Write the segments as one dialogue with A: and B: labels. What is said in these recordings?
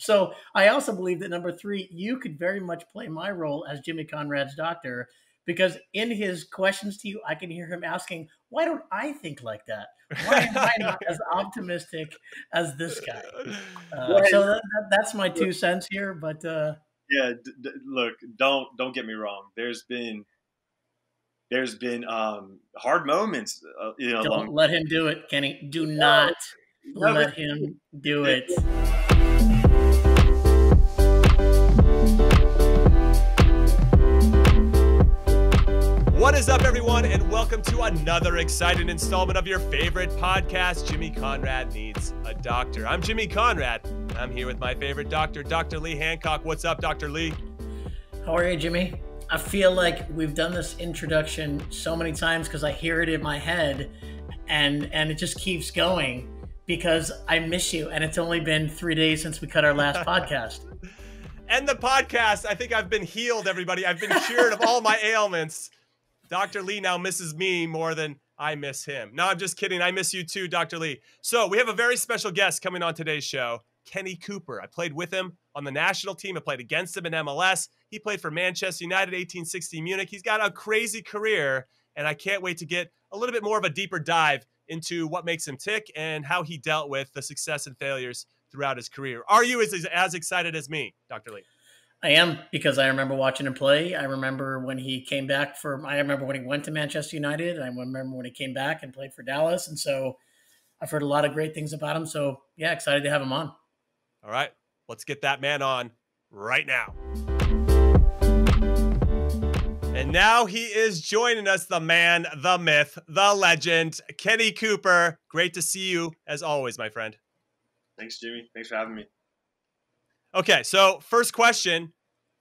A: So I also believe that number three, you could very much play my role as Jimmy Conrad's doctor because in his questions to you, I can hear him asking, "Why don't I think like that? Why am I not as optimistic as this guy?" Uh, so that, that's my two cents here. But uh,
B: yeah, d- d- look, don't don't get me wrong. There's been there's been um, hard moments. Uh, you know,
A: don't
B: along-
A: let him do it, Kenny. Do not
B: No,
A: let
B: but-
A: him do it.
C: Is up, everyone, and welcome to another exciting installment of your favorite podcast, Jimmy Conrad Needs a Doctor. I'm Jimmy Conrad. I'm here with my favorite doctor, Dr. Lee Hancock. What's up, Dr. Lee?
A: How are you, Jimmy? I feel like we've done this introduction so many times because I hear it in my head, and and it just keeps going because I miss you, and it's only been three days since we cut our last podcast.
C: And the podcast, I think I've been healed, everybody. I've been cured of all my ailments. Dr. Lee now misses me more than I miss him. No, I'm just kidding. I miss you too, Dr. Lee. So, we have a very special guest coming on today's show, Kenny Cooper. I played with him on the national team. I played against him in MLS. He played for Manchester United, 1860 Munich. He's got a crazy career, and I can't wait to get a little bit more of a deeper dive into what makes him tick and how he dealt with the success and failures throughout his career. Are you as, as excited as me, Dr. Lee?
A: I am because I remember watching him play. I remember when he came back for. I remember when he went to Manchester United. I remember when he came back and played for Dallas, and so I've heard a lot of great things about him. So yeah, excited to have him on.
C: All right, let's get that man on right now. And now he is joining us, the man, the myth, the legend, Kenny Cooper. Great to see you as always, my friend.
B: Thanks, Jimmy. Thanks for having me.
C: Okay, so first question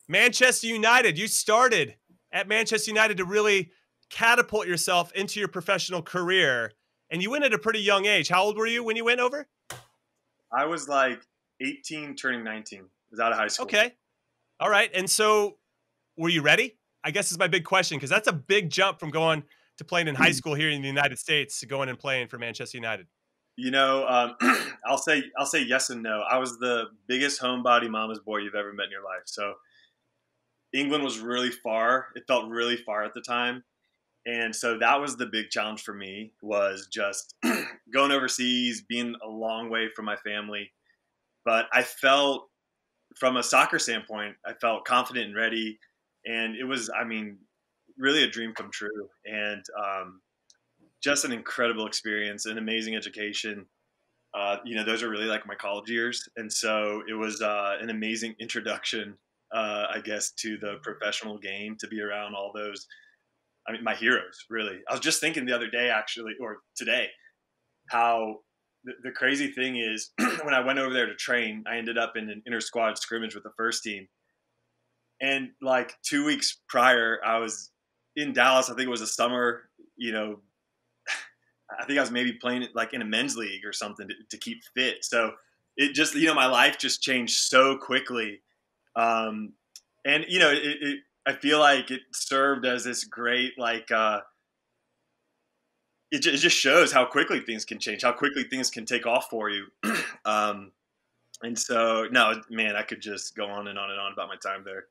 C: Manchester United. You started at Manchester United to really catapult yourself into your professional career, and you went at a pretty young age. How old were you when you went over?
B: I was like 18, turning 19. I was out of high school.
C: Okay. All right. And so were you ready? I guess is my big question because that's a big jump from going to playing in high hmm. school here in the United States to going and playing for Manchester United.
B: You know, um, I'll say I'll say yes and no. I was the biggest homebody mama's boy you've ever met in your life. So England was really far. It felt really far at the time. And so that was the big challenge for me was just going overseas, being a long way from my family. But I felt from a soccer standpoint, I felt confident and ready. And it was, I mean, really a dream come true. And um, just an incredible experience, an amazing education. Uh, you know, those are really like my college years. And so it was uh, an amazing introduction, uh, I guess, to the professional game to be around all those. I mean, my heroes, really. I was just thinking the other day, actually, or today, how the, the crazy thing is when I went over there to train, I ended up in an inter squad scrimmage with the first team. And like two weeks prior, I was in Dallas. I think it was a summer, you know, I think I was maybe playing it like in a men's league or something to, to keep fit. So it just, you know, my life just changed so quickly. Um, and, you know, it, it, I feel like it served as this great, like, uh, it, it just shows how quickly things can change, how quickly things can take off for you. um, and so, no, man, I could just go on and on and on about my time there.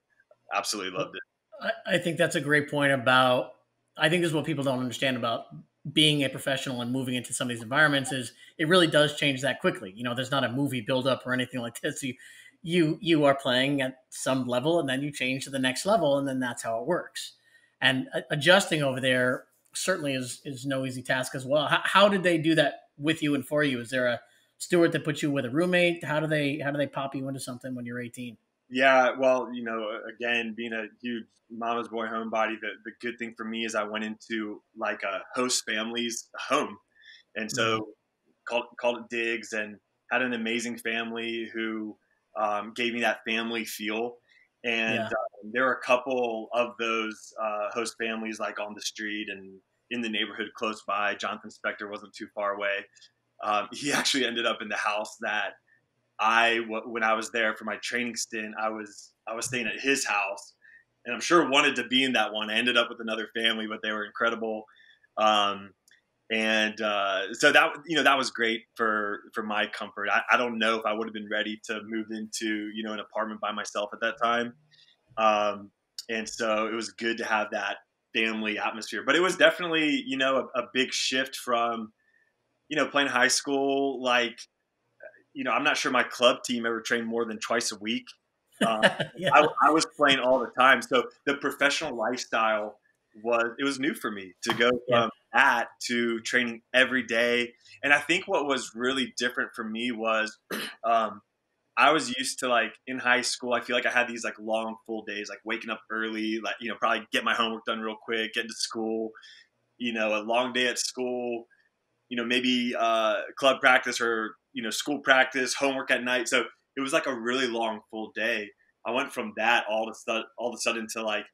B: Absolutely loved it.
A: I, I think that's a great point about. I think this is what people don't understand about being a professional and moving into some of these environments is it really does change that quickly. You know, there's not a movie buildup or anything like this. You you you are playing at some level and then you change to the next level and then that's how it works. And adjusting over there certainly is is no easy task as well. How, how did they do that with you and for you? Is there a steward that puts you with a roommate? How do they how do they pop you into something when you're 18?
B: Yeah, well, you know, again, being a huge mama's boy homebody, the, the good thing for me is I went into like a host family's home. And so mm-hmm. called, called it Digs and had an amazing family who um, gave me that family feel. And yeah. um, there are a couple of those uh, host families like on the street and in the neighborhood close by. Jonathan Spector wasn't too far away. Um, he actually ended up in the house that I when I was there for my training stint, I was I was staying at his house, and I'm sure wanted to be in that one. I ended up with another family, but they were incredible. Um, and uh, so that you know that was great for for my comfort. I, I don't know if I would have been ready to move into you know an apartment by myself at that time, um, and so it was good to have that family atmosphere. But it was definitely you know a, a big shift from you know playing high school like you know I'm not sure my club team ever trained more than twice a week. Um, yeah. I, I was playing all the time, so the professional lifestyle was it was new for me to go from yeah. that to training every day. And I think what was really different for me was um, I was used to like in high school. I feel like I had these like long full days, like waking up early, like you know probably get my homework done real quick, get to school. You know, a long day at school. You know, maybe uh, club practice or you know school practice, homework at night. So it was like a really long full day. I went from that all of a sudden, all of a sudden to like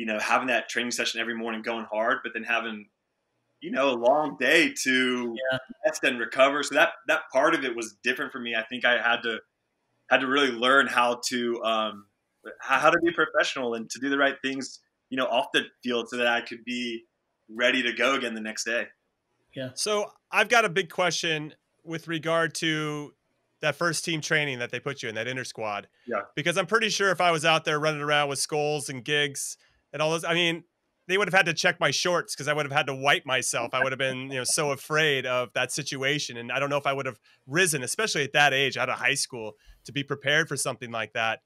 B: you know, having that training session every morning going hard, but then having, you know, a long day to yeah. rest and recover. So that that part of it was different for me. I think I had to had to really learn how to um, how to be professional and to do the right things, you know, off the field so that I could be ready to go again the next day.
C: Yeah. So I've got a big question with regard to that first team training that they put you in that inner squad.
B: Yeah.
C: Because I'm pretty sure if I was out there running around with Scholes and Giggs and all those. I mean, they would have had to check my shorts because I would have had to wipe myself. I would have been, you know, so afraid of that situation. And I don't know if I would have risen, especially at that age, out of high school, to be prepared for something like that.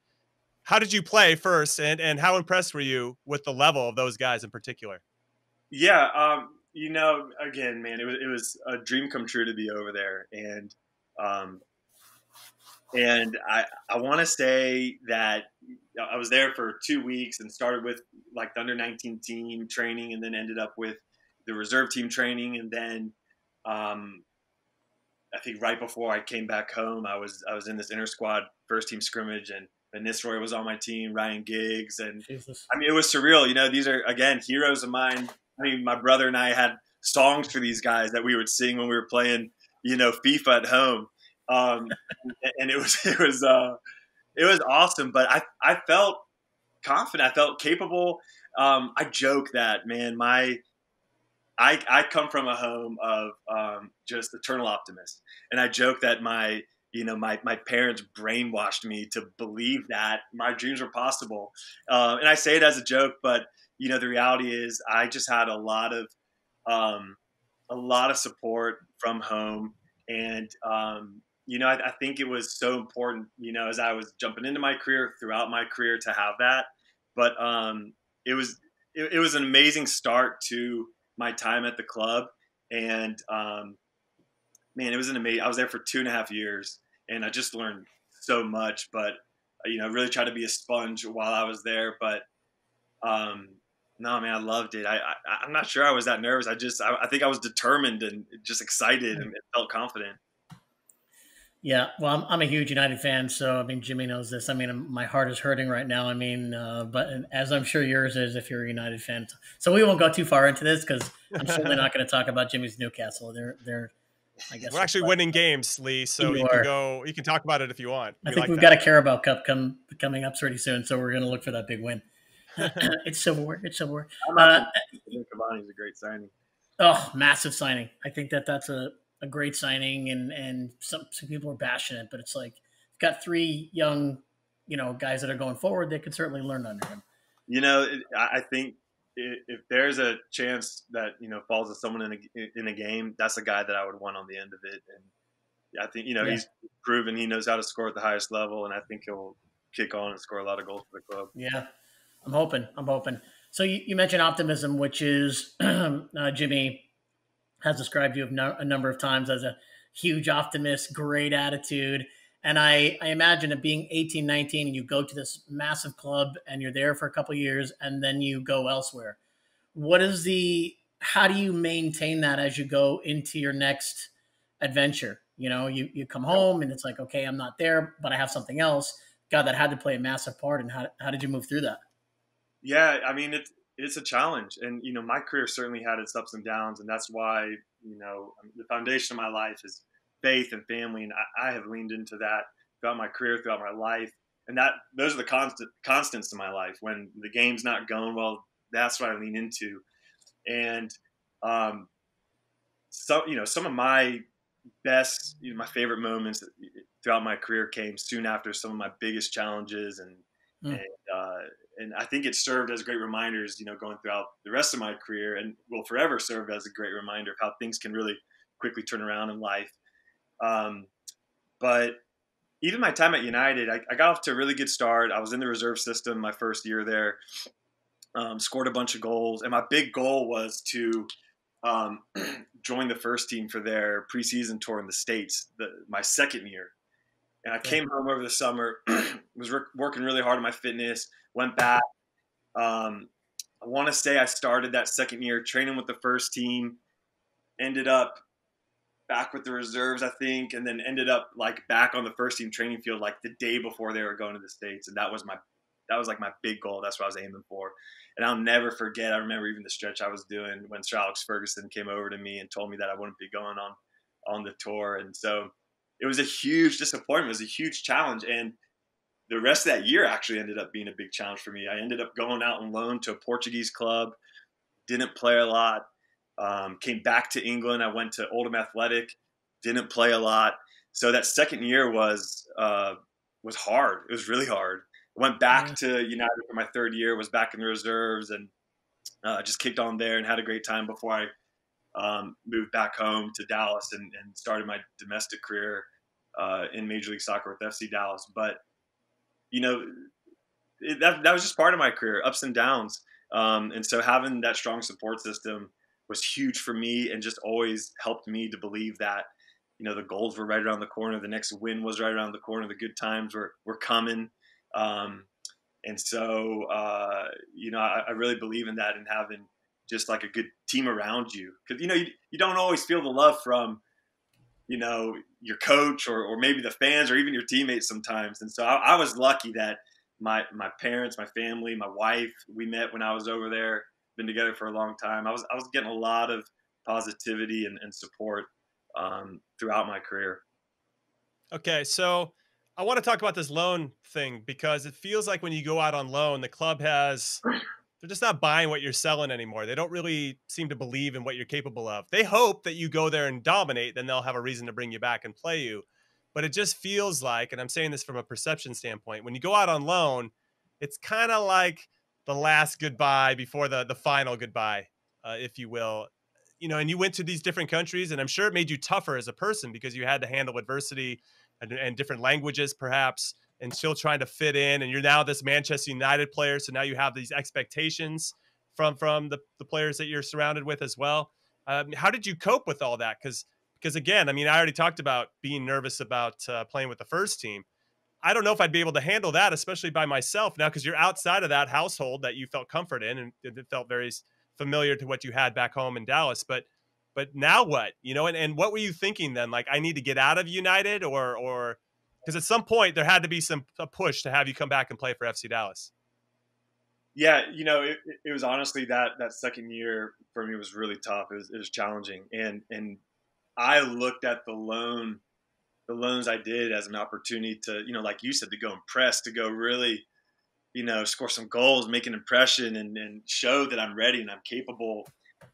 C: How did you play first, and and how impressed were you with the level of those guys in particular?
B: Yeah, um, you know, again, man, it was it was a dream come true to be over there, and um, and I I want to say that I was there for two weeks and started with like the under 19 team training and then ended up with the reserve team training. And then um, I think right before I came back home I was I was in this inner squad first team scrimmage and van Nistelrooy was on my team Ryan Giggs. And Jesus. I mean it was surreal. You know these are again heroes of mine I mean my brother and I had songs for these guys that we would sing when we were playing you know FIFA at home um, and it was it was uh, it was awesome. But I I felt confident. I felt capable. Um, I joke that man, my I I come from a home of um, just eternal optimist, and I joke that my you know my my parents brainwashed me to believe that my dreams were possible, uh, and I say it as a joke, but you know the reality is I just had a lot of um, a lot of support from home, and um, you know, I, I, think it was so important, you know, as I was jumping into my career throughout my career to have that. But um, it was it, it, was an amazing start to my time at the club, and um, man, it was an amazing. I was there for two and a half years, and I just learned so much. But you know, really tried to be a sponge while I was there. But um, no, man, I loved it. I, I am not sure I was that nervous. I just I, I think I was determined and just excited and felt confident.
A: Yeah, well, I'm, I'm, a huge United fan, so I mean, Jimmy knows this. I mean, my heart is hurting right now. I mean, uh, but as I'm sure yours is if you're a United fan. So we won't go too far into this because I'm certainly not going to talk about Jimmy's Newcastle. They're they're.
C: I guess we're actually winning games, Lee. So you, you can go. You can talk about it if you want.
A: I think like we've that. got a Carabao Cup come coming up pretty soon, so we're going to look for that big win. it's silverware. It's silverware. Uh,
B: Cavani's a great signing.
A: Oh, massive signing! I think that that's a a great signing, and and some some people are bashing it, but it's like got three young, you know, guys that are going forward. They could certainly learn under him.
B: You know, I think if there's a chance that you know falls to someone in a in a game, that's a guy that I would want on the end of it. And I think you know yeah. he's proven he knows how to score at the highest level, and I think he'll kick on and score a lot of goals for the club.
A: Yeah, I'm hoping. I'm hoping. So you, you mentioned optimism, which is uh, Jimmy has described you a number of times as a huge optimist, great attitude. And I, I imagine it being 18, 19, and you go to this massive club and you're there for a couple years and then you go elsewhere. What is the, how do you maintain that as you go into your next adventure? You know, you, you come home and it's like, okay, I'm not there, but I have something else. God, that had to play a massive part. And how, how did you move through that?
B: Yeah, I mean, it's, it's a challenge and you know my career certainly had its ups and downs and that's why you know the foundation of my life is faith and family and I, I, have leaned into that throughout my career throughout my life and that those are the constant constants in my life when the game's not going well that's what i lean into and um, some you know some of my best, you know, my favorite moments throughout my career came soon after some of my biggest challenges, and mm. and uh, and I think it served as great reminders, you know, going throughout the rest of my career, and will forever serve as a great reminder of how things can really quickly turn around in life. Um, but even my time at United, I, I, got off to a really good start. I was in the reserve system my first year there, um, scored a bunch of goals, and my big goal was to um, join the first team for their preseason tour in the states. The, my second year, and I came home over the summer, was re- working really hard on my fitness. Went back. Um, I want to say I started that second year training with the first team. Ended up back with the reserves, I think, and then ended up like back on the first team training field like the day before they were going to the states, and that was my that was like my big goal. That's what I was aiming for. And I'll never forget. I remember even the stretch I was doing when Sir Alex Ferguson came over to me and told me that I wouldn't be going on on the tour, and so it was a huge disappointment. It was a huge challenge, and the rest of that year actually ended up being a big challenge for me. I ended up going out on loan to a Portuguese club, didn't play a lot. Um, came back to England. I went to Oldham Athletic, didn't play a lot. So that second year was uh, was hard. It was really hard. went back yeah. to United for my third year. Was back in the reserves and uh, just kicked on there and had a great time before I um, moved back home to Dallas and, and started my domestic career uh, in Major League Soccer with FC Dallas. But you know, it, that that was just part of my career, ups and downs. Um, and so having that strong support system was huge for me and just always helped me to believe that you know the goals were right around the corner the next win was right around the corner the good times were were coming um, and so uh, you know I, I, really believe in that and having just like a good team around you because you know you, you don't always feel the love from you know your coach or, or maybe the fans or even your teammates sometimes and so I, I was lucky that my my parents my family my wife we met when i was over there been together for a long time. I was I was getting a lot of positivity and, and support um, throughout my career.
C: Okay, so I want to talk about this loan thing because it feels like when you go out on loan, the club has they're just not buying what you're selling anymore. They don't really seem to believe in what you're capable of. They hope that you go there and dominate, then they'll have a reason to bring you back and play you. But it just feels like, and I'm saying this from a perception standpoint, when you go out on loan, it's kind of like the last goodbye before the the final goodbye, uh, if you will. You know, and you went to these different countries, and I'm sure it made you tougher as a person because you had to handle adversity and, and different languages, perhaps, and still trying to fit in. And you're now this Manchester United player, so now you have these expectations from from the, the players that you're surrounded with as well. Um, how did you cope with all that? Because because again, I mean, I already talked about being nervous about uh, playing with the first team. I don't know if I'd be able to handle that, especially by myself now, because you're outside of that household that you felt comfort in, and it felt very familiar to what you had back home in Dallas. But but now what? You know, and, and what were you thinking then? Like, I need to get out of United, or or because at some point there had to be some a push to have you come back and play for FC Dallas.
B: Yeah, you know, it, it was honestly that that second year for me was really tough. It was, it was challenging, and and I looked at the loan the loans I did as an opportunity to, you know, like you said, to go impress, to go really, you know, score some goals, make an impression, and, and show that I'm ready and I'm capable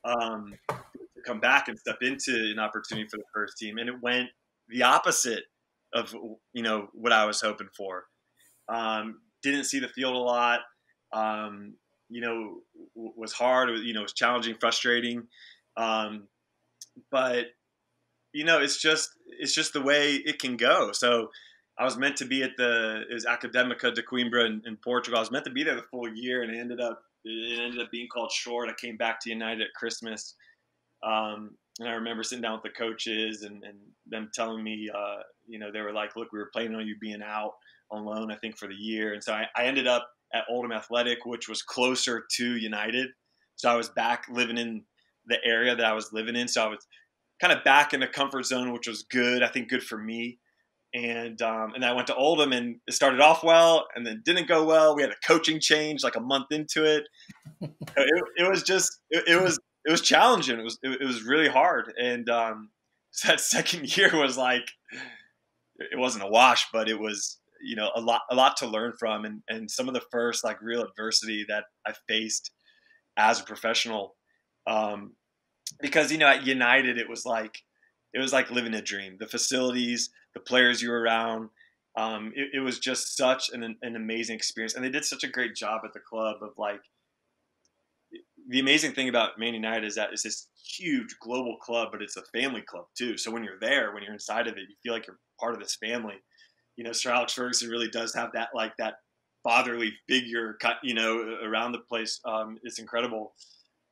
B: um, to come back and step into an opportunity for the first team. And it went the opposite of, you know, what I was hoping for. Um, didn't see the field a lot. Um, you know, was hard. You know, was challenging, frustrating. Um, but you know, it's just it's just the way it can go. So I was meant to be at the is Academica de Coimbra in, in, Portugal. I was meant to be there the full year, and it ended up it ended up being called short. I came back to United at Christmas, um, and I remember sitting down with the coaches and, and them telling me, uh, you know, they were like, "Look, we were planning on you being out on loan, I think, for the year." And so I, I ended up at Oldham Athletic, which was closer to United. So I was back living in the area that I was living in. So I was kind of back in the comfort zone, which was good. I think good for me. And um, and I went to Oldham, and it started off well, and then didn't go well. We had a coaching change like a month into it. it, it, was just it, it, was it was challenging. It was it, it was really hard, and um, that second year was like it wasn't a wash, but it was you know a lot a lot to learn from, and and some of the first like real adversity that I faced as a professional. Um, because you know at United it was like it was like living a dream. The facilities, the players you were around, um, it, it, was just such an, an amazing experience, and they did such a great job at the club of like. The amazing thing about Man United is that it's this huge global club, but it's a family club too. So when you're there, when you're inside of it, you feel like you're part of this family. You know, Sir Alex Ferguson really does have that like that fatherly figure, you know, around the place. Um, it's incredible.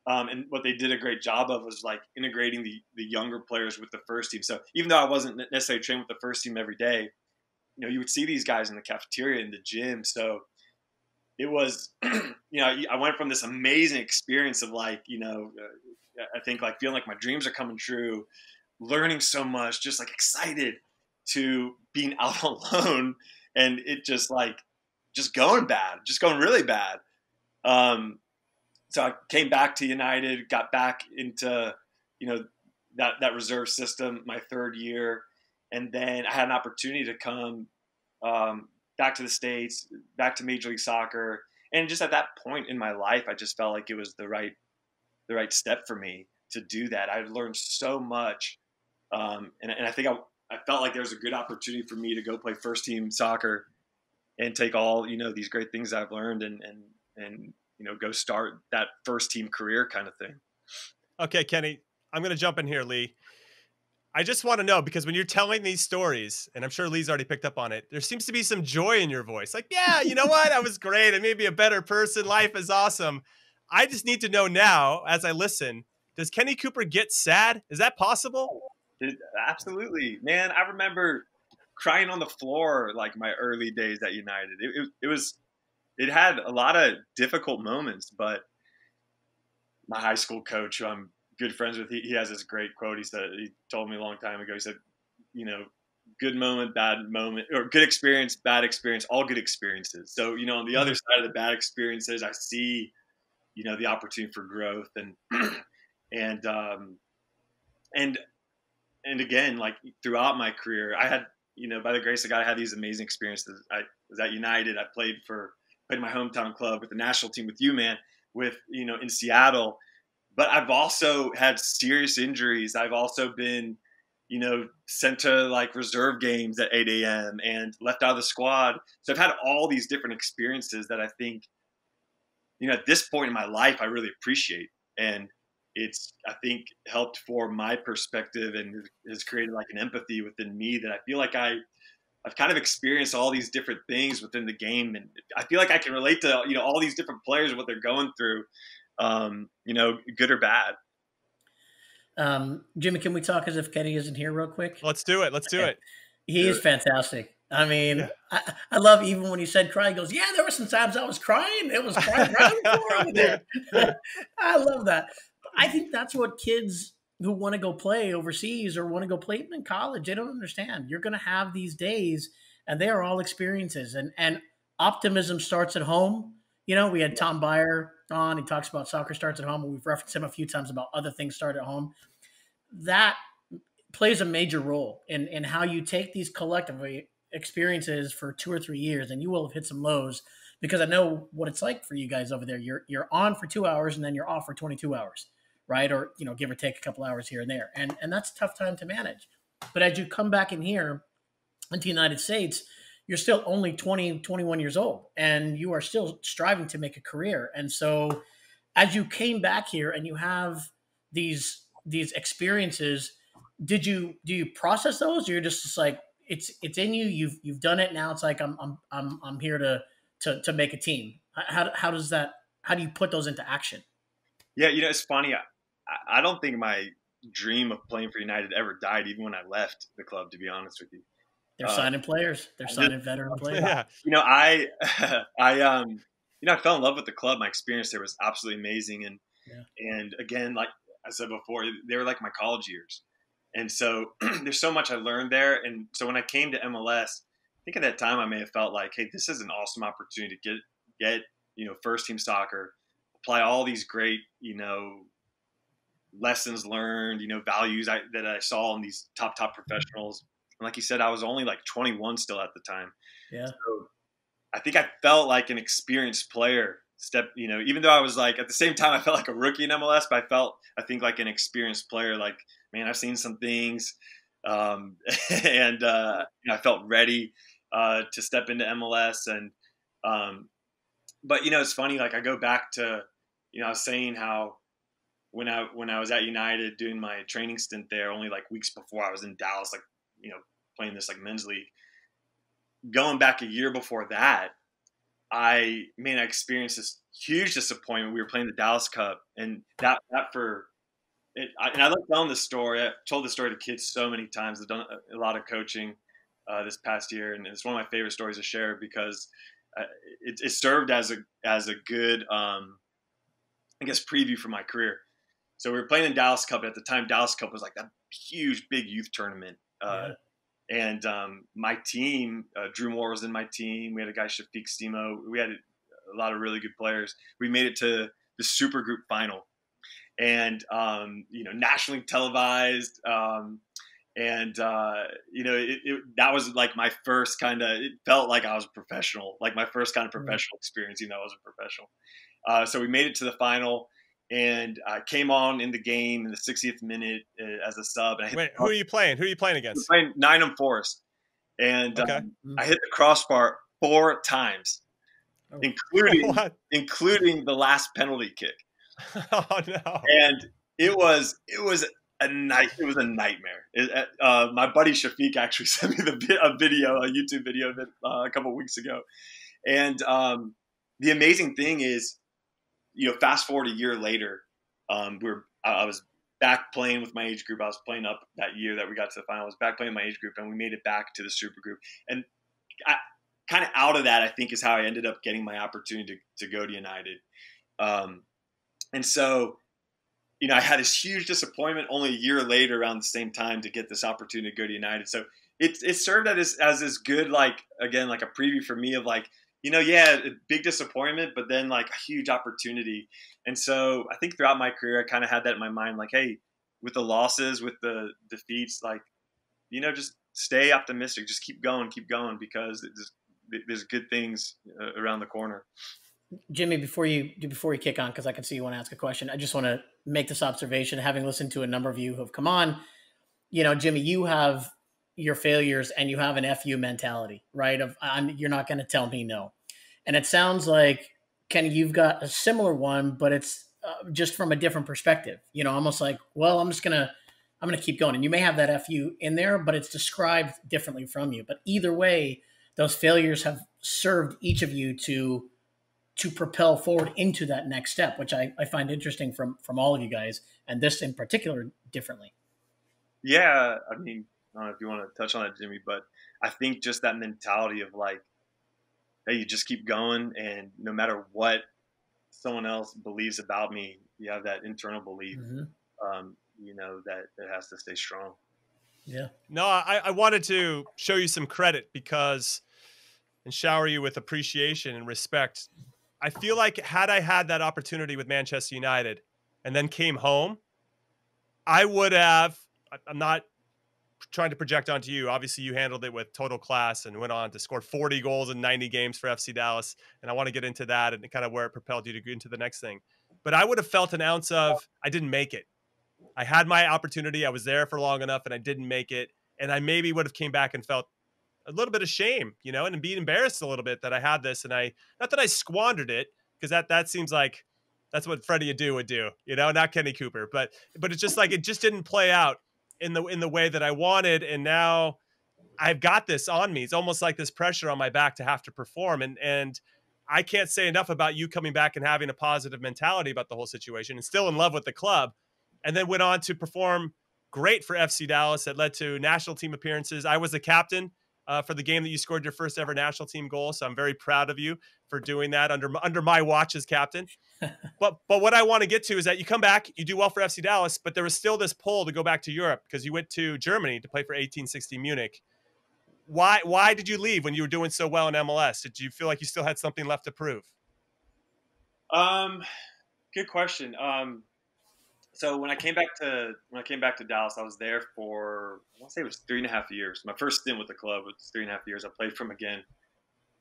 B: Um, and what they did a great job of was like integrating the the younger players with the first team. So even though I wasn't necessarily trained with the first team every day, you know, you would see these guys in the cafeteria in the gym. So it was, you know, I went from this amazing experience of like, you know, uh, I think like feeling like my dreams are coming true, learning so much, just like excited to being out alone and it just like just going bad, just going really bad. Um, so I came back to United, got back into you know that that reserve system my third year, and then I had an opportunity to come um, back to the states, back to Major League Soccer, and just at that point in my life, I just felt like it was the right the right step for me to do that. I learned so much, um, and, and I think I, I felt like there was a good opportunity for me to go play first team soccer and take all you know these great things I've learned and and and you know, go start that first team career kind of thing.
C: Okay, Kenny, I'm going to jump in here, Lee. I just want to know because when you're telling these stories, and I'm sure Lee's already picked up on it, there seems to be some joy in your voice. Like, yeah, you know what? I was great. I may be a better person. Life is awesome. I just need to know now, as I listen, does Kenny Cooper get sad? Is that possible?
B: Absolutely, man. I remember crying on the floor like my early days at United. It, it, it was it had a lot of difficult moments, but my high school coach, who I'm good friends with, he, he has this great quote. He said, he told me a long time ago, he said, you know, good moment, bad moment, or good experience, bad experience, all good experiences. So, you know, on the other mm-hmm. side of the bad experiences, I see, you know, the opportunity for growth and, and, um, and, and again, like throughout my career, I had, you know, by the grace of God, I had these amazing experiences. I was at United. I played for played my hometown club with the national team with you, man, with you know in Seattle. But I've also had serious injuries. I've also been, you know, sent to like reserve games at 8 a.m. and left out of the squad. So I've had all these different experiences that I think, you know, at this point in my life, I really appreciate. And it's, I think, helped for my perspective and has created like an empathy within me that I feel like I I've kind of experienced all these different things within the game, and I feel like I can relate to you know all these different players what they're going through, um, you know, good or bad.
A: Um, Jimmy, can we talk as if Kenny isn't here real quick?
C: Let's do it. Let's do it.
A: He do is fantastic. I mean, yeah. I, I, love even when he said cry. He goes, "Yeah, there were some times I was crying. It was crying right over there." I love that. I think that's what kids who want to go play overseas or want to go play even in college, they don't understand. You're going to have these days, and they are all experiences. And and optimism starts at home. You know, we had Tom Byer on. He talks about soccer starts at home. We've referenced him a few times about other things start at home. That plays a major role in in how you take these collective experiences for two or three years, and you will have hit some lows because I know what it's like for you guys over there. You're you're on for two hours and then you're off for 22 hours right? Or you know, give or take a couple hours here and there, and and that's a tough time to manage. But as you come back in here into the United States, you're still only 20, 21 years old, and you are still striving to make a career. And so, as you came back here and you have these these experiences, did you do you process those? Or you're just, just like it's it's in you. You've you've done it. Now it's like I'm I'm I'm I'm here to to to make a team. How how does that? How do you put those into action?
B: Yeah, you know, it's funny. I don't think my dream of playing for United ever died, even when I left the club. To be honest with you,
A: they're uh, signing players. They're signing veteran players.
B: Yeah. You know, I, I, um, you know, I fell in love with the club. My experience there was absolutely amazing, and yeah. and again, like I said before, they were like my college years, and so there's so much I learned there. And so when I came to MLS, I think at that time I may have felt like, hey, this is an awesome opportunity to get get you know first team soccer, apply all these great you know lessons learned, you know, values I, that I saw in these top top professionals. And like you said, I was only like 21 still at the time.
A: Yeah. So
B: I think I felt like an experienced player step, you know, even though I was like at the same time I felt like a rookie in MLS, but I felt I think like an experienced player. Like, man, I've seen some things, um, and uh, you know, I felt ready uh, to step into MLS. And um, but you know, it's funny. Like I go back to you know, I was saying how when I when I was at United doing my training stint there, only like weeks before I was in Dallas, like you know, playing this like men's league. Going back a year before that, I mean, I experienced this huge disappointment. We were playing the Dallas Cup, and that that for it, I, and I love telling this story. I've told this story to kids so many times. I've done a, a lot of coaching uh, this past year, and it's one of my favorite stories to share because uh, it, it, served as a as a good, um, I guess, preview for my career. So we were playing in Dallas Cup. and At the time, Dallas Cup was like that huge, big youth tournament. Uh, yeah. And um, my team, uh, Drew Moor was in my team. We had a guy, Shafiq Stimo. We had a lot of really good players. We made it to the Super Group final, and um, you know, nationally televised. Um, and uh, you know, it, it, that was like my first kind of. It felt like I was a professional, like my first kind of mm-hmm. professional experience. You know, I was a professional. Uh, so we made it to the final and I came on in the game in the 60th minute uh, as a sub. And
C: Wait, who are you playing? Who are you playing against?
B: Playing Nottingham Forest, and okay. um, I hit the crossbar four times, oh. including including the last penalty kick.
C: oh no!
B: And it was it was a night. It was a nightmare. It, uh, uh my buddy Shafiq actually sent me the a video, a YouTube video of it uh, a couple weeks ago, and um, the amazing thing is you know, fast forward a year later, um, we are I was back playing with my age group. I was playing up that year that we got to the final. I was back playing my age group, and we made it back to the super group. And kind of out of that, I think is how I ended up getting my opportunity to, to go to United. Um, and so, you know, I had this huge disappointment only a year later around the same time to get this opportunity to go to United. So it, it served as, as this good, like, again, like a preview for me of like, you know, yeah, big disappointment, but then like a huge opportunity. And so I think throughout my career, I kind of had that in my mind, like, hey, with the losses, with the defeats, like, you know, just stay optimistic, just keep going, keep going, because there's, good things uh, around the corner.
A: Jimmy, before you before you kick on, because I can see you want to ask a question, I just want to make this observation. Having listened to a number of you who have come on, you know, Jimmy, you have your failures and you have an fu mentality, right? Of I'm, you're not going to tell me no. And it sounds like Kenny, you've got a similar one, but it's uh, just from a different perspective. You know, almost like, well, I'm just gonna I'm gonna keep going. And you may have that fu in there, but it's described differently from you. But either way, those failures have served each of you to to propel forward into that next step, which I, I find interesting from from all of you guys, and this in particular differently.
B: Yeah, I mean, I don't know if you want to touch on it, Jimmy, but I think just that mentality of like, hey, you just keep going, and no matter what someone else believes about me, you have that internal belief, mm-hmm. um, you know, that it has to stay strong.
A: Yeah.
C: No, I, I wanted to show you some credit because and shower you with appreciation and respect. I feel like had I had that opportunity with Manchester United and then came home, I would have. I'm not trying to project onto you. Obviously, you handled it with total class and went on to score 40 goals in 90 games for FC Dallas. And I want to get into that and kind of where it propelled you to go into the next thing. But I would have felt an ounce of I didn't make it. I had my opportunity. I was there for long enough, and I didn't make it. And I maybe would have came back and felt a little bit of shame, you know, and being embarrassed a little bit that I had this, and I not that I squandered it because that that seems like that's what Freddie Adu would do, you know, not Kenny Cooper, but but it's just like it just didn't play out in the in the way that I wanted, and now I've got this on me. It's almost like this pressure on my back to have to perform, and and I can't say enough about you coming back and having a positive mentality about the whole situation, and still in love with the club, and then went on to perform great for FC Dallas. That led to national team appearances. I was the captain uh, for the game that you scored your first ever national team goal. So I'm very proud of you for doing that under under my watch as captain. but but what I want to get to is that you come back, you do well for FC Dallas, but there was still this pull to go back to Europe because you went to Germany to play for 1860 Munich. Why why did you leave when you were doing so well in MLS? Did you feel like you still had something left to prove?
B: Um, good question. Um, so when I came back to when I came back to Dallas, I was there for I want to say it was three and a half years. My first stint with the club was three and a half years. I played for him again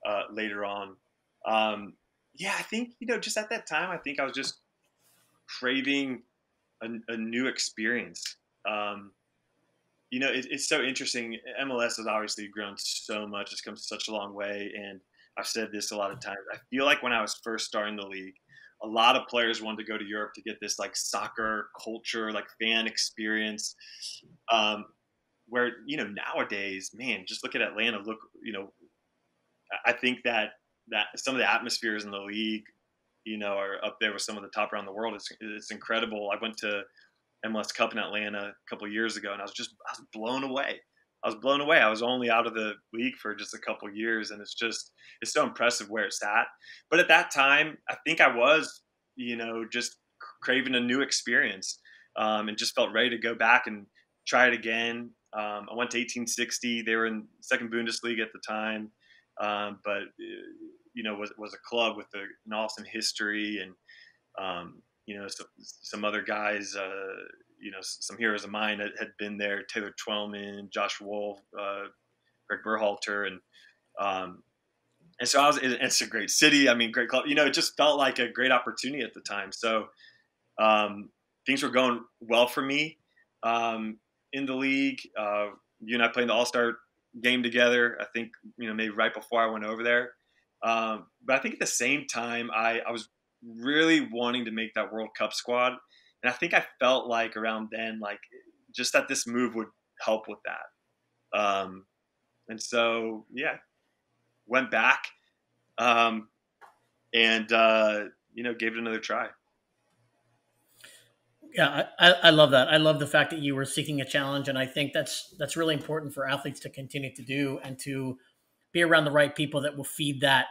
B: uh, later on, um, yeah, I think you know, just at that time, I think I was just craving a, a new experience. Um, you know, it, it's so interesting. MLS has obviously grown so much; it's come such a long way, and I've said this a lot of times. I feel like when I was first starting the league, a lot of players wanted to go to Europe to get this like soccer culture, like fan experience. Um, where you know nowadays, man, just look at Atlanta. Look, you know, I think that that some of the atmospheres in the league, you know, are up there with some of the top around the world. It's it's incredible. I went to MLS Cup in Atlanta a couple years ago, and I was just I was blown away. I was blown away. I was only out of the league for just a couple years, and it's just it's so impressive where it's at. But at that time, I think I was, you know, just craving a new experience, um, and just felt ready to go back and try it again. Um, I went to 1860. They were in second Bundesliga at the time, um, but uh, you know was was a club with a, an awesome history and um, you know so, some other guys. Uh, you know, some heroes of mine had, had been there: Taylor Twellman, Josh Wolff, uh, Greg Berhalter, and um, and so I was. It's a great city. I mean, great club. You know, it just felt like a great opportunity at the time. So um, things were going well for me um, in the league. Uh, you and I playing the All Star game together. I think you know maybe right before I went over there. Um, but I think at the same time, I, I was really wanting to make that World Cup squad. And I think I felt like around then, like just that this move would help with that. Um, and so, yeah, went back um, and, uh, you know, gave it another try.
A: Yeah, I, I love that. I love the fact that you were seeking a challenge, and I think that's that's really important for athletes to continue to do and to be around the right people that will feed that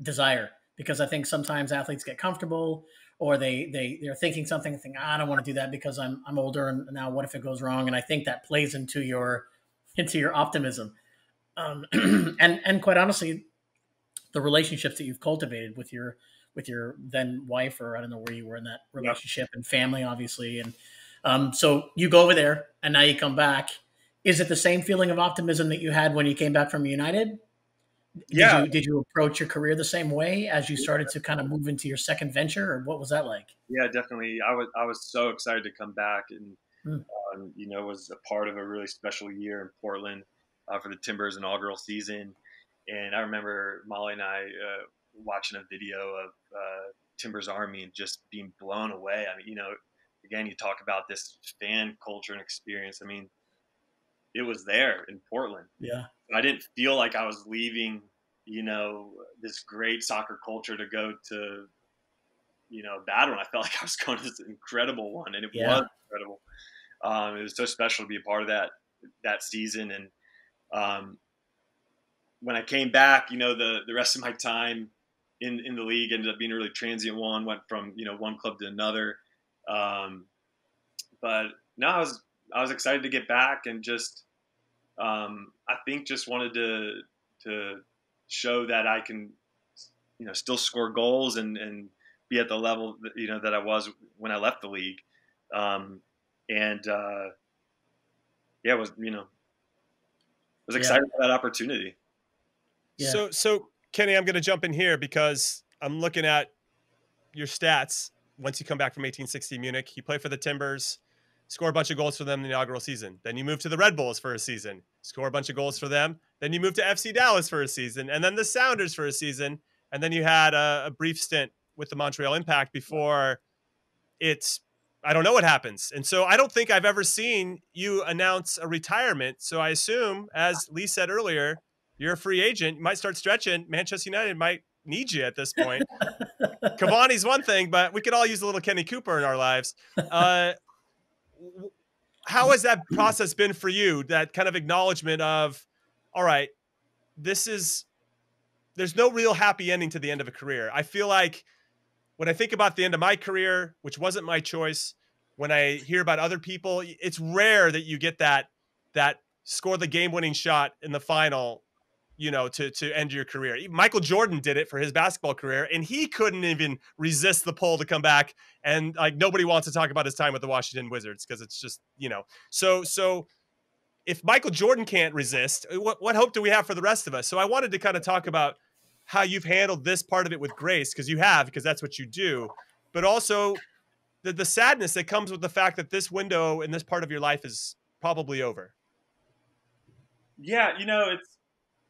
A: desire. Because I think sometimes athletes get comfortable or they they they're thinking something and think I don't want to do that because I'm I'm older and now what if it goes wrong? And I think that plays into your into your optimism. Um, and and quite honestly, the relationships that you've cultivated with your with your then wife or I don't know where you were in that relationship and family, obviously. And um, so you go over there and now you come back. Is it the same feeling of optimism that you had when you came back from United? Did yeah. You, did you approach your career the same way as you started to kind of move into your second venture, or what was that like?
B: Yeah, definitely. I was I was so excited to come back, and hmm. um, you know, was a part of a really special year in Portland uh, for the Timbers inaugural season. And I remember Molly and I uh, watching a video of uh, Timbers Army and just being blown away. I mean, you know, again, you talk about this fan culture and experience. I mean, it was there in Portland.
A: Yeah.
B: I didn't feel like I was leaving, you know, this great soccer culture to go to, you know, a bad one. I felt like I was going to this incredible one, and it yeah. was incredible. Um, it was so special to be a part of that that season, and um, when I came back, you know, the the rest of my time in in the league ended up being a really transient one. Went from you know one club to another, um, but no, I was I was excited to get back and just um, I think just wanted to to show that I can, you know, still score goals and and be at the level that, you know that I was when I left the league, um, and uh, yeah, was you know, was excited yeah. for that opportunity.
C: Yeah. So so Kenny, I'm going to jump in here because I'm looking at your stats once you come back from 1860 Munich. You play for the Timbers score a bunch of goals for them in the inaugural season. Then you move to the Red Bulls for a season, score a bunch of goals for them. Then you move to FC Dallas for a season, and then the Sounders for a season. And then you had a, a brief stint with the Montreal Impact before it's I don't know what happens. And so I don't think I've ever seen you announce a retirement. So I assume, as Lee said earlier, you're a free agent. You might start stretching. Manchester United might need you at this point. Cavani's one thing, but we could all use a little Kenny Cooper in our lives. Uh, how has that process been for you? That kind of acknowledgement of, all right, this is there's no real happy ending to the end of a career. I feel like when I think about the end of my career, which wasn't my choice, when I hear about other people, it's rare that you get that that score the game winning shot in the final you know, to to end your career. Michael Jordan did it for his basketball career, and he couldn't even resist the pull to come back. And like nobody wants to talk about his time with the Washington Wizards because it's just you know. So so if Michael Jordan can't resist, uh, what what hope do we have for the rest of us? So I wanted to kind of talk about how you've handled this part of it with grace because you have because that's what you do, but also the the sadness that comes with the fact that this window in this part of your life is probably over.
B: Yeah, you know, it's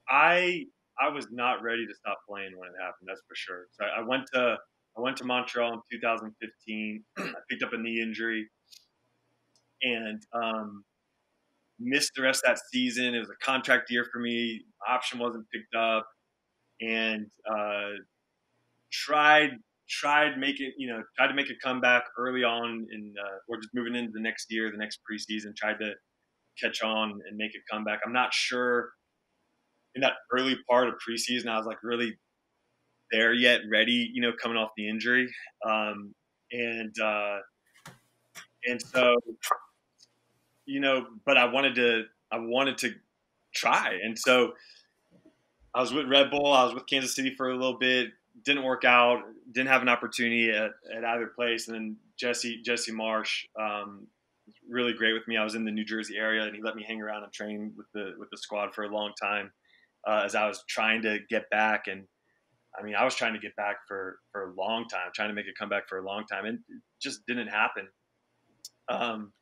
B: I I was not ready to stop playing when it happened. That's for sure. So I, I went to I went to Montreal in 2015. I picked up a knee injury and um, missed the rest of that season. It was a contract year for me. Option wasn't picked up, and uh, tried tried making you know tried to make a comeback early on in uh, or just moving into the next year, the next preseason. Tried to catch on and make a comeback. I'm not sure in that early part of preseason. I was like really there yet, ready, you know, coming off the injury, um, and uh, and so you know, but I wanted to, I wanted to try. And so I was with Red Bull. I was with Kansas City for a little bit. Didn't work out. Didn't have an opportunity at, at either place. And then Jesse Jesse Marsch, um, really great with me. I was in the New Jersey area, and he let me hang around and train with the with the squad for a long time uh, as I was trying to get back. And I mean, I was trying to get back for for a long time, trying to make a comeback for a long time, and it just didn't happen. Um,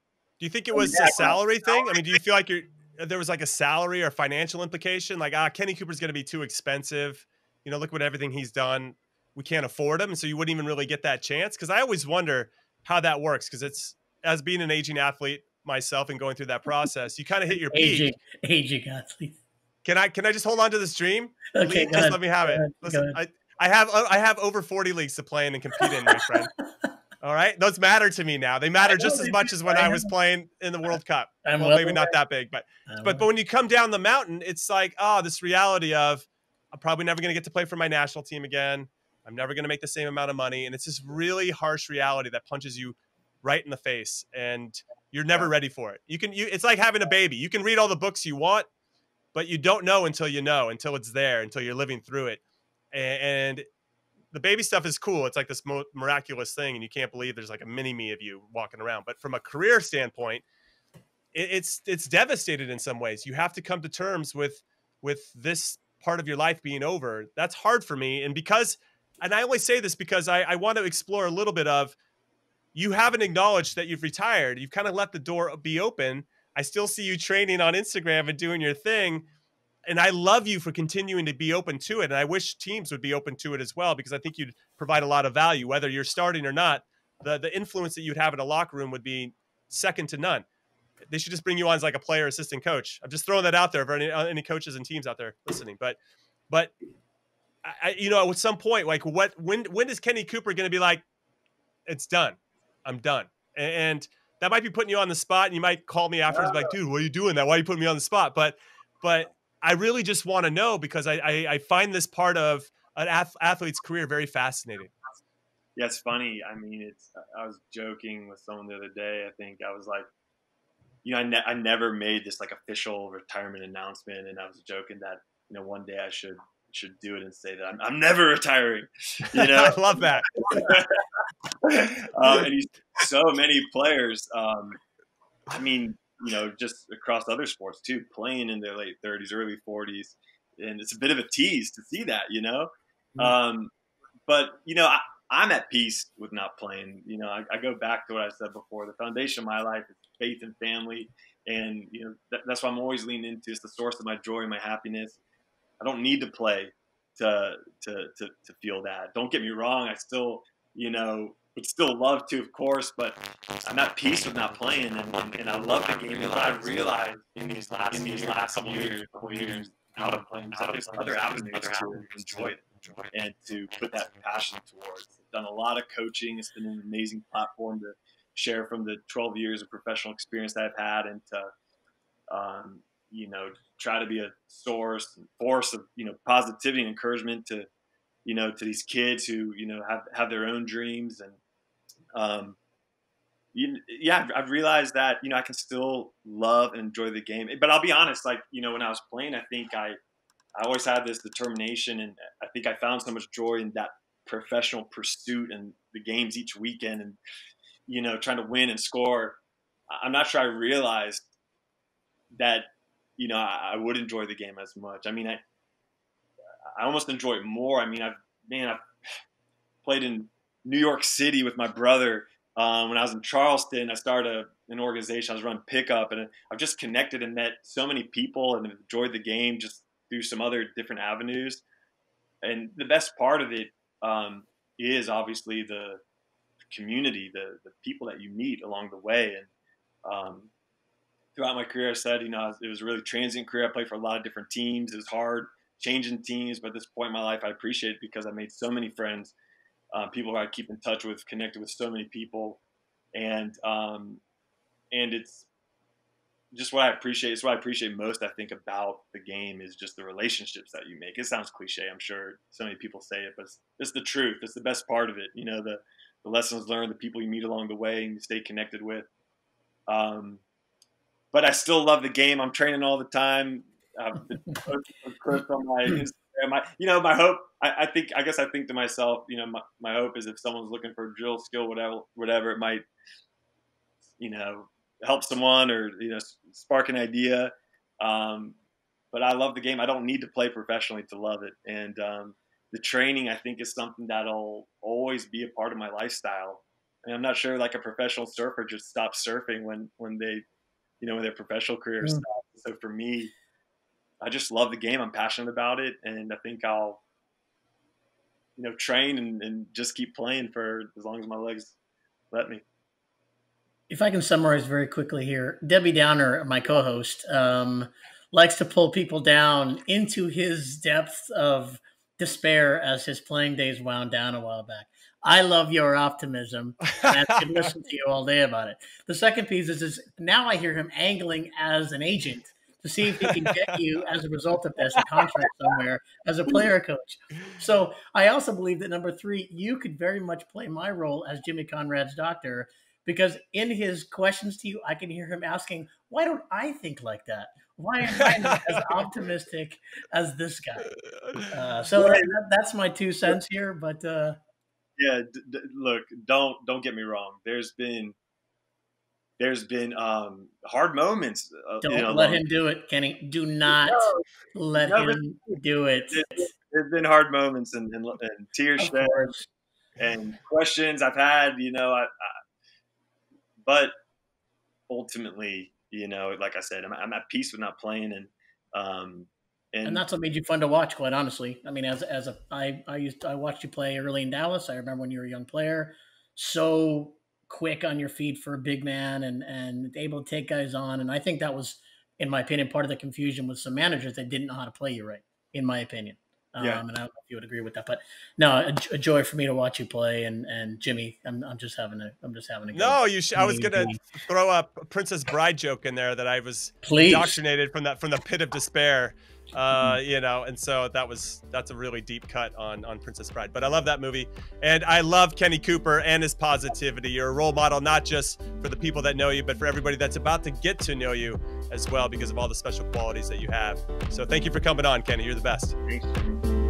C: do you think it was a salary thing? I mean, do you feel like you're there was like a salary or financial implication? Like, ah, Kenny Cooper's going to be too expensive. You know, look what everything he's done. We can't afford him, so you wouldn't even really get that chance. Because I always wonder how that works. Because it's as being an aging athlete myself and going through that process, you kind of hit your peak.
A: Aging, aging athlete.
C: Can I can I just hold on to this dream?
A: Okay,
C: just let me have it. Listen, I, I have uh, I have over forty leagues to play in and compete in, my friend. All right, those matter to me now. They matter just as much as when I was playing in the World Cup. well, well maybe not that big, but but but when you come down the mountain, it's like oh, this reality of I'm probably never going to get to play for my national team again. I'm never going to make the same amount of money, and it's this really harsh reality that punches you right in the face, and you're never ready for it. You can you it's like having a baby. You can read all the books you want, but you don't know until you know, until it's there, until you're living through it, and the baby stuff is cool. It's like this mo- miraculous thing, and you can't believe there's like a mini me of you walking around. But from a career standpoint, it, it's it's devastated in some ways. You have to come to terms with with this part of your life being over. That's hard for me, and because, and I only say this because I, I want to explore a little bit of. You haven't acknowledged that you've retired. You've kind of let the door be open. I still see you training on Instagram and doing your thing and I love you for continuing to be open to it. And I wish teams would be open to it as well because I think you'd provide a lot of value, whether you're starting or not. The the influence that you'd have in a locker room would be second to none. They should just bring you on as like a player assistant coach. I'm just throwing that out there for any, uh, any coaches and teams out there listening. But but I, you know, at some point, like what when when is Kenny Cooper going to be like, it's done, I'm done, and that might be putting you on the spot. And you might call me afterwards, like, dude, what are you doing that? Why are you putting me on the spot? But but I really just want to know because I, I, I find this part of an ath- athlete's career very fascinating.
B: Yeah, it's funny. I mean, it's. I was joking with someone the other day. I think I was like, you know, I, ne- I never made this like official retirement announcement, and I was joking that you know one day I should should do it and say that I'm, I'm never retiring. You know,
C: I love that.
B: um, and he's so many players. Um, I mean, you know, just across other sports too, playing in their late 30s, early 40s. And it's a bit of a tease to see that, you know? Mm-hmm. Um, but, you know, I, am at peace with not playing. You know, I, I, go back to what I said before. The foundation of my life is faith and family. And, you know, that, that's why I'm always leaning into. It's the source of my joy and my happiness. I don't need to play to, to, to, to feel that. Don't get me wrong. I still, you know, would still love to, of course, but I'm at peace with not playing, and, and, and I love the game. But I've realized in these last in these last couple years, couple years, how to play how to other avenues to enjoy it and to put that passion towards. I've done a lot of coaching. It's been an amazing platform to share from the 12 years of professional experience that I've had, and to um, you know try to be a source and force of you know positivity and encouragement to you know to these kids who you know have have their own dreams and um, you, yeah, I've realized that you know I can still love and enjoy the game. But I'll be honest, like you know, when I was playing, I think I I always had this determination, and I think I found so much joy in that professional pursuit and the games each weekend, and you know, trying to win and score. I'm not sure I realized that you know I, I would enjoy the game as much. I mean, I I almost enjoy it more. I mean, I've man, I've played in New York City with my brother. Um, when I was in Charleston, I started a, an organization. I was running pickup, and I've just connected and met so many people and enjoyed the game just through some other different avenues. And the best part of it um, is obviously the community, the the people that you meet along the way. And um, throughout my career, I said, you know, it was a really transient career. I played for a lot of different teams. It was hard changing teams, but at this point in my life, I appreciate it because I made so many friends, uh, people who I keep in touch with, connected with so many people, and um, and it's just what I appreciate. It's what I appreciate most. I think about the game is just the relationships that you make. It sounds cliche. I'm sure so many people say it, but it's, it's the truth. It's the best part of it. You know, the the lessons learned, the people you meet along the way, and you stay connected with. Um, but I still love the game. I'm training all the time. I've on my Instagram. My, you know, my hope. I, I, think. I guess I think to myself. You know, my, my hope is if someone's looking for a drill skill, whatever, whatever it might, you know, help someone or you know, spark an idea. Um, but I love the game. I don't need to play professionally to love it, and um, the training I think is something that'll always be a part of my lifestyle. And I'm not sure like a professional surfer just stops surfing when when they, you know, when their professional career mm. So for me, I just love the game. I'm passionate about it, and I think I'll, you know, train and, and just keep playing for as long as my legs let me.
A: If I can summarize very quickly here, Debbie Downer, my co-host, um, likes to pull people down into his depth of despair as his playing days wound down a while back. I love your optimism and I could listen to you all day about it. The second piece is, is now I hear him angling as an agent to see if he can get you as a result of this a contract somewhere as a player coach. So I also believe that number three, you could very much play my role as Jimmy Conrad's doctor because in his questions to you, I can hear him asking, "Why don't I think like that? Why am I not as optimistic as this guy?" Uh, so that, that's my two cents here. But uh,
B: yeah, d- d- look, don't don't get me wrong. There's been there's been um, hard moments.
A: Uh, Don't you know, let him do it, Kenny. Do not no, let no, him do it.
B: There's been hard moments and, and, and tears shed and questions I've had. You know, I, I, but ultimately, you know, like I said, I'm, I'm at peace with not playing, and um,
A: and, and, that's what made you fun to watch. Quite honestly, I mean, as as a I I used I watched you play early in Dallas. I remember when you were a young player. So quick on your feet for a big man and and able to take guys on. And I think that was, in my opinion, part of the confusion with some managers that didn't know how to play you right. In my opinion. Yeah. Um, and I don't know if you would agree with that, but no, a, a, joy for me to watch you play. And and Jimmy, I'm, I'm just having a I'm just having a.
C: No, you. Sh- I was gonna throw a Princess Bride joke in there that I was Please. indoctrinated from that from the pit of despair uh, you know, and so that was that's a really deep cut on on Princess Bride. But I love that movie, and I love Kenny Cooper and his positivity. You're a role model not just for the people that know you, but for everybody that's about to get to know you as well, because of all the special qualities that you have. So thank you for coming on, Kenny. You're the best.
B: Thanks.